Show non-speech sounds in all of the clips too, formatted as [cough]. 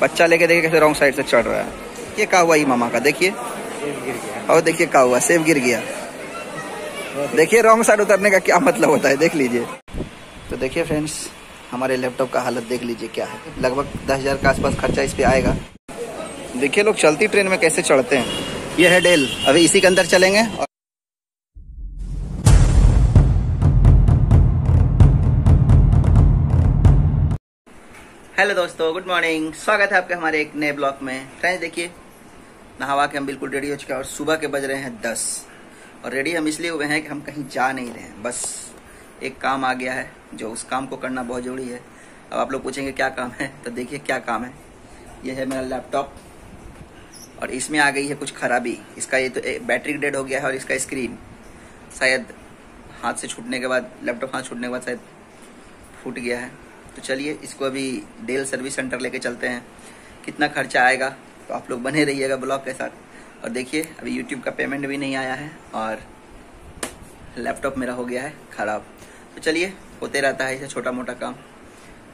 बच्चा लेके देखिए कैसे रॉन्ग साइड से चढ़ रहा है। ये क्या हुआ ये मामा का, देखिए। और देखिए क्या हुआ सेब गिर गया। देखिए रॉन्ग साइड उतरने का क्या मतलब होता है, देख लीजिए। तो देखिए फ्रेंड्स हमारे लैपटॉप का हालत देख लीजिए क्या है। लगभग दस हज़ार के आसपास खर्चा इस पे आएगा। देखिए लोग चलती ट्रेन में कैसे चढ़ते हैं। ये है डेल अभी इसी के अंदर चलेंगे और हेलो दोस्तों गुड मॉर्निंग स्वागत है आपके हमारे एक नए ब्लॉग में। फ्रेंड्स, देखिए, नहावा के हम बिल्कुल रेडी हो चुके हैं और सुबह के बज रहे हैं दस। और रेडी हम इसलिए हुए हैं कि हम कहीं जा नहीं रहे हैं। बस एक काम आ गया है, जो उस काम को करना बहुत ज़रूरी है। अब आप लोग पूछेंगे, क्या काम है? तो देखिए, क्या काम है। यह है मेरा लैपटॉप और इसमें आ गई है कुछ खराबी। इसका ये तो बैटरी डेड हो गया है और इसका स्क्रीन शायद हाथ से छूटने के बाद लैपटॉप हाथ छूटने के बाद शायद फूट गया है। तो चलिए, इसको अभी डेल सर्विस सेंटर लेके चलते हैं। कितना खर्चा आएगा तो आप लोग बने रहिएगा ब्लॉग के साथ। और देखिए, अभी यूट्यूब का पेमेंट भी नहीं आया है और लैपटॉप मेरा हो गया है खराब। तो चलिए, होते रहता है इसे छोटा मोटा काम।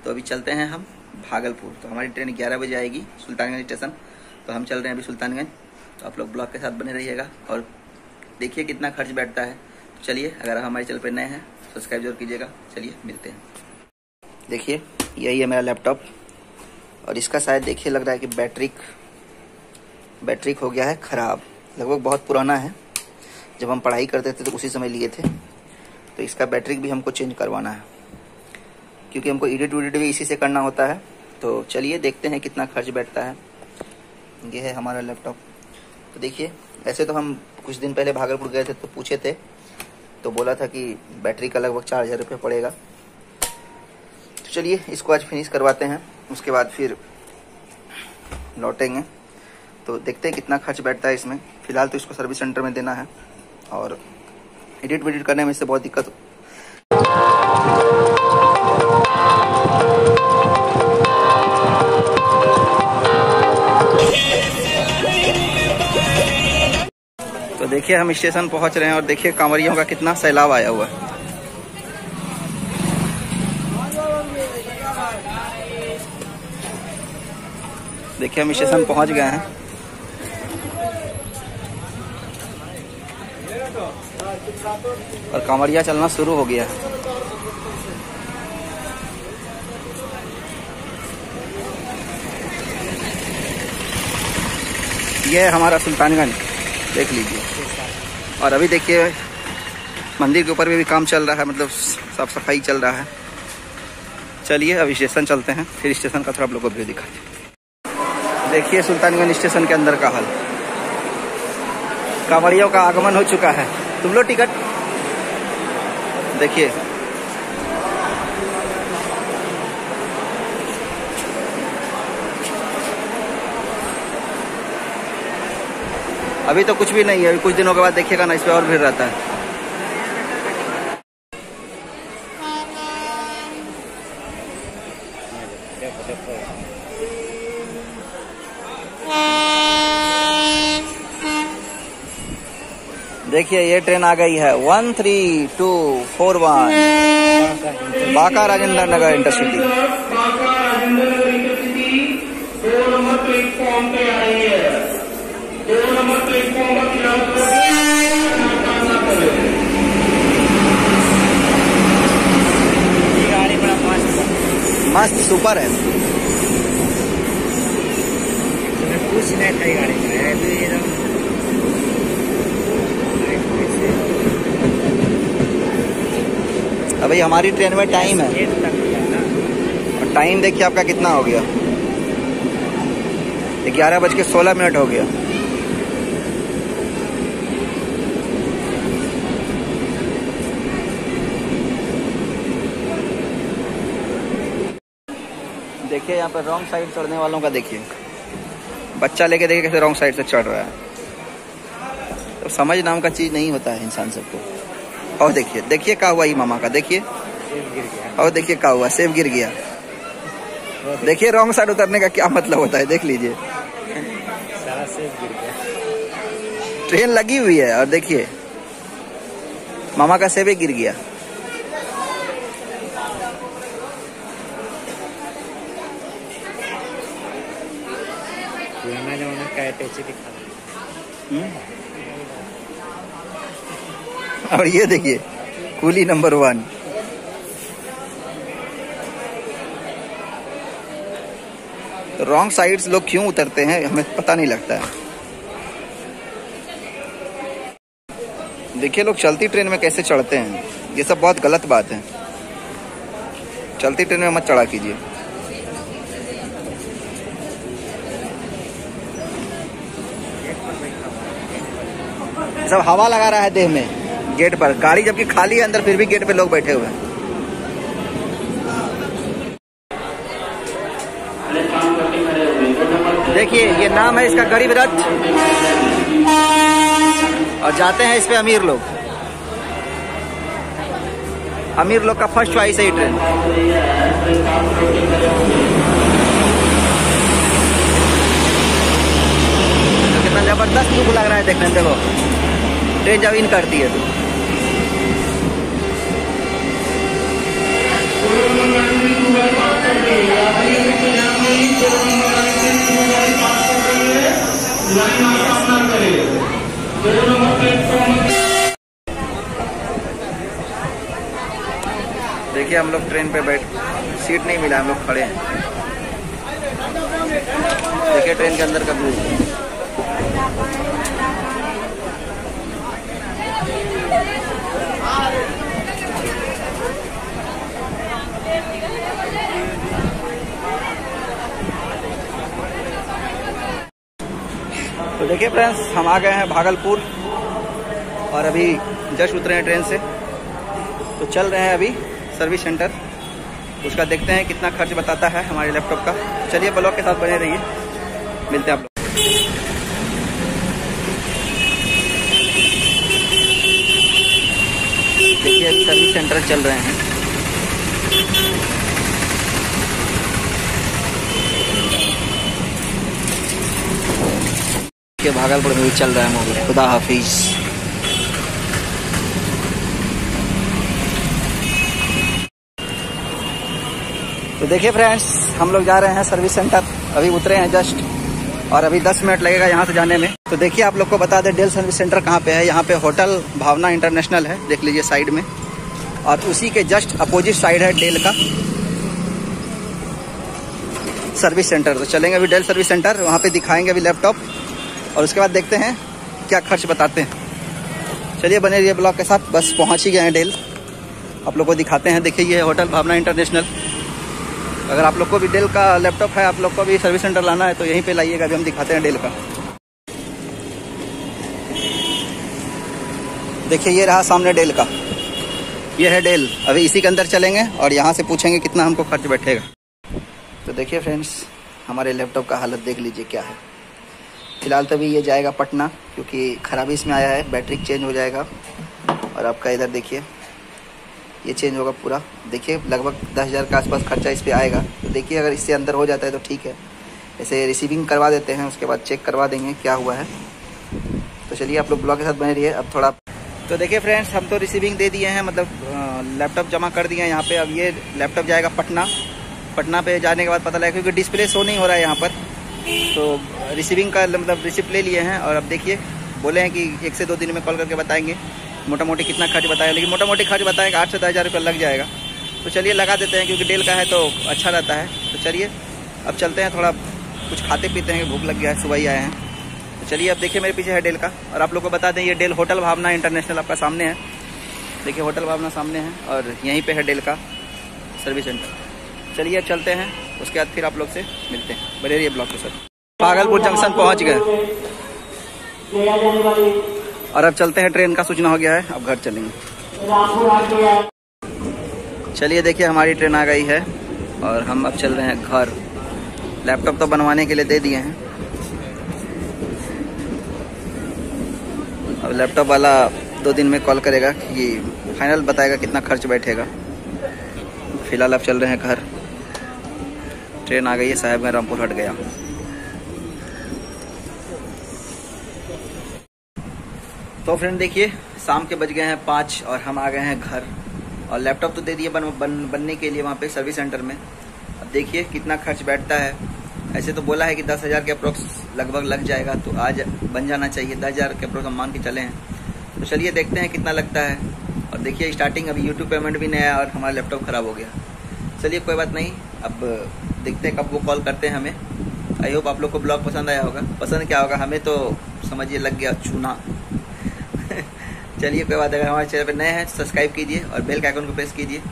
तो अभी चलते हैं हम भागलपुर। तो हमारी ट्रेन ग्यारह बजे आएगी, सुल्तानगंज स्टेशन। तो हम चल रहे हैं अभी सुल्तानगंज। तो आप लोग ब्लॉग के साथ बने रहिएगा। और देखिए कितना खर्च बैठता है। तो चलिए, अगर हमारे चैनल पर नए हैं, सब्सक्राइब ज़रूर कीजिएगा। चलिए, मिलते हैं। देखिए, यही है मेरा लैपटॉप और इसका शायद देखिए लग रहा है कि बैटरी बैटरी हो गया है ख़राब। लगभग बहुत पुराना है। जब हम पढ़ाई करते थे तो उसी समय लिए थे। तो इसका बैटरी भी हमको चेंज करवाना है। क्योंकि हमको एडिट उडिट भी इसी से करना होता है। तो चलिए देखते हैं कितना खर्च बैठता है। ये है हमारा लैपटॉप तो देखिए, ऐसे तो हम कुछ दिन पहले भागलपुर गए थे तो पूछे थे। तो बोला था कि बैटरी का लगभग चार हज़ार रुपये पड़ेगा। चलिए, इसको आज फिनिश करवाते हैं। उसके बाद फिर लौटेंगे। तो देखते हैं कितना खर्च बैठता है इसमें। फ़िलहाल तो इसको सर्विस सेंटर में देना है। और एडिट वेडिट करने में इससे बहुत दिक्कत तो देखिए, हम स्टेशन पहुँच रहे हैं और देखिए कांवरियों का कितना सैलाब आया हुआ है। देखिए हम स्टेशन पहुँच गए हैं। और कांवरिया चलना शुरू हो गया। है ये हमारा सुल्तानगंज देख लीजिए। और अभी देखिए मंदिर के ऊपर भी, भी काम चल रहा है मतलब साफ़ सफ़ाई चल रहा है। चलिए अब स्टेशन चलते हैं फिर स्टेशन का थोड़ा आप लोग को व्यू दिखाते हैं। देखिए सुल्तानगंज स्टेशन के अंदर का हाल। कांवड़ियों का आगमन हो चुका है। तुम लो टिकट देखिए। अभी तो कुछ भी नहीं है, अभी कुछ दिनों के बाद देखिएगा ना, इस पर और भीड़ रहता है। देखिए, ये ट्रेन आ गई है। One three two four one. Banka Rajendra Nagar intercity. मस्त सुपर प्लेटफॉर्म पे आ रही है दो नंबर प्लेटफॉर्म पर गाड़ी बड़ा फास्ट मस्त सुपर है कुछ नहीं था गाड़ी में अभी एकदम अभी हमारी ट्रेन में टाइम है। और टाइम देखिए आपका कितना हो गया। ग्यारह बज के सोलह मिनट हो गया। देखिए यहाँ पर रॉन्ग साइड चढ़ने वालों का देखिए। बच्चा लेके देखिए कैसे रॉन्ग साइड से चढ़ रहा है। तो समझ नाम का चीज़ नहीं होता है इंसान सबको। और देखिए देखिए क्या हुआ ये मामा का देखिए। और देखिए क्या हुआ सेब गिर गया। देखिए रॉन्ग साइड उतरने का क्या मतलब होता है देख लीजिए। ट्रेन लगी हुई है और देखिए मामा का सेब गिर गया। पुराना जमाना का अटैची दिखा। और ये देखिए coolie number one wrong sides लोग क्यों उतरते हैं, हमें पता नहीं लगता है। देखिए लोग, चलती ट्रेन में कैसे चढ़ते हैं? ये सब बहुत गलत बात है। चलती ट्रेन में मत चढ़ा कीजिए। सब हवा लगा रहा है देह में। गेट पर। गाड़ी जबकि खाली है, अंदर फिर भी गेट पे लोग बैठे हुए देखिए, ये नाम है इसका गरीब रथ। और जाते हैं इस पे अमीर लोग। अमीर लोग का फ़र्स्ट चॉइस है ट्रेन तो कितना ज़बरदस्त लुक लग रहा है देखने देखो। ट्रेन जब इन करती है तो। देखिए, हम लोग ट्रेन पे बैठ, सीट नहीं मिला, हम लोग खड़े हैं। देखिए, ट्रेन के अंदर का व्यू तो देखिए फ्रेंड्स हम आ गए हैं भागलपुर और अभी जस्ट उतरे हैं ट्रेन से। तो चल रहे हैं अभी सर्विस सेंटर उसका देखते हैं कितना खर्च बताता है हमारे लैपटॉप का। चलिए ब्लॉग के साथ बने रहिए। मिलते हैं आप लोग। देखिए सर्विस सेंटर चल रहे हैं। के भागलपुर में भी चल रहा है मूवी खुदा हाफिज। तो देखिए फ्रेंड्स हम लोग जा रहे हैं सर्विस सेंटर अभी उतरे हैं जस्ट और अभी 10 मिनट लगेगा यहाँ से जाने में। तो देखिए आप लोग को बता दें डेल सर्विस सेंटर कहाँ पे है? यहाँ पे होटल भावना इंटरनेशनल है, देख लीजिए साइड में। और उसी के जस्ट अपोजिट साइड है डेल का सर्विस सेंटर। तो चलेंगे अभी डेल सर्विस सेंटर, वहाँ पे दिखाएँगे अभी लैपटॉप और उसके बाद देखते हैं क्या खर्च बताते हैं। चलिए बने रहिए ब्लॉग के साथ, बस पहुँच ही गए हैं डेल। आप लोग को दिखाते हैं, देखिए ये होटल भावना इंटरनेशनल। अगर आप लोग को भी डेल का लैपटॉप है, आप लोग को भी सर्विस सेंटर लाना है तो यहीं पे लाइएगा, अभी हम दिखाते हैं डेल का। देखिए ये रहा सामने डेल का। ये है डेल। अभी इसी के अंदर चलेंगे और यहाँ से पूछेंगे कितना हमको खर्च बैठेगा। तो देखिए फ्रेंड्स हमारे लैपटॉप का हालत देख लीजिए क्या है। फ़िलहाल तभी ये जाएगा पटना, क्योंकि खराबी इसमें आया है बैटरी चेंज हो जाएगा। और आपका इधर देखिए, ये चेंज होगा पूरा। देखिए, लगभग दस हज़ार के आसपास खर्चा इस पर आएगा। तो देखिए, अगर इससे अंदर हो जाता है तो ठीक है। ऐसे रिसीविंग करवा देते हैं, उसके बाद चेक करवा देंगे क्या हुआ है। तो चलिए, आप लोग ब्लॉग के साथ बने रहिए। अब थोड़ा तो देखिए फ्रेंड्स हम तो रिसीविंग दे दिए हैं मतलब लैपटॉप जमा कर दिया यहाँ पे। अब ये लैपटॉप जाएगा पटना। पटना पे जाने के बाद पता लगा क्योंकि डिस्प्ले शो नहीं हो रहा है यहाँ पर। तो रिसीविंग का मतलब रिसिप्ट ले लिए हैं और अब देखिए, बोले हैं कि एक से दो दिन में कॉल करके बताएँगे। मोटा मोटी कितना खर्च बताया, लेकिन मोटा मोटी खर्च बताएगा आठ से दस हज़ार रुपये लग जाएगा। तो चलिए लगा देते हैं क्योंकि डेल का है तो अच्छा रहता है। तो चलिए, अब चलते हैं थोड़ा कुछ खाते पीते हैं, भूख लग गया है, सुबह ही आए हैं। तो चलिए, अब देखिए मेरे पीछे है डेल का। और आप लोग को बता दें, ये डेल होटल भावना इंटरनेशनल आपका सामने है। देखिए, होटल भावना सामने है और यहीं पे है डेल का सर्विस सेंटर। चलिए, अब चलते हैं। उसके बाद फिर आप लोग से मिलते हैं। बड़े रहिए ब्लॉक के साथ भागलपुर जंक्शन पहुँच गए। और अब चलते हैं, ट्रेन का सूचना हो गया है। अब घर चलेंगे। चलिए, देखिए, हमारी ट्रेन आ गई है और हम अब चल रहे हैं घर। लैपटॉप तो बनवाने के लिए दे दिए हैं। अब लैपटॉप वाला दो दिन में कॉल करेगा कि फाइनल बताएगा कितना खर्च बैठेगा। फ़िलहाल अब चल रहे हैं घर। ट्रेन आ गई है साहेब में रामपुर हट गया। तो फ्रेंड देखिए शाम के बज गए हैं पाँच और हम आ गए हैं घर। और लैपटॉप तो दे दिए बन, बन बनने के लिए वहाँ पे सर्विस सेंटर में। अब देखिए कितना खर्च बैठता है। ऐसे तो बोला है कि दस हज़ार के अप्रोक्स लगभग लग जाएगा तो आज बन जाना चाहिए। दस हज़ार के अप्रोक्स हम मान के चले हैं। तो चलिए देखते हैं कितना लगता है। और देखिए स्टार्टिंग अभी यूट्यूब पेमेंट भी नहीं आया और हमारा लैपटॉप ख़राब हो गया। चलिए, कोई बात नहीं। अब देखते हैं कब वो कॉल करते हैं हमें। आई होप आप लोग को ब्लॉग पसंद आया होगा। पसंद क्या होगा? हमें तो समझिए लग गया चूना [laughs] चलिए, कोई बात अगर हमारे चैनल पर नए हैं सब्सक्राइब कीजिए और बेल के आइकन को प्रेस कीजिए।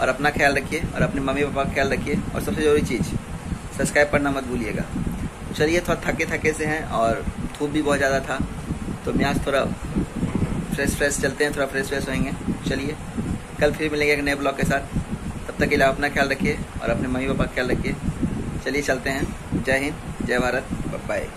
और अपना ख्याल रखिए और अपने मम्मी पापा का ख्याल रखिए। और सबसे ज़रूरी चीज़ सब्सक्राइब करना मत भूलिएगा। तो चलिए, थोड़ा थके थके से हैं और धूप भी बहुत ज़्यादा था। तो मियाज थोड़ा फ्रेश फ्रेश चलते हैं, थोड़ा फ्रेश फ्रेश होंगे चलिए, कल फिर मिलेंगे एक नए ब्लॉग के साथ। तब तक के लिए अपना ख्याल रखिए और अपने मम्मी पापा का ख्याल रखिए। चलिए चलते हैं। जय हिंद, जय भारत, बाय।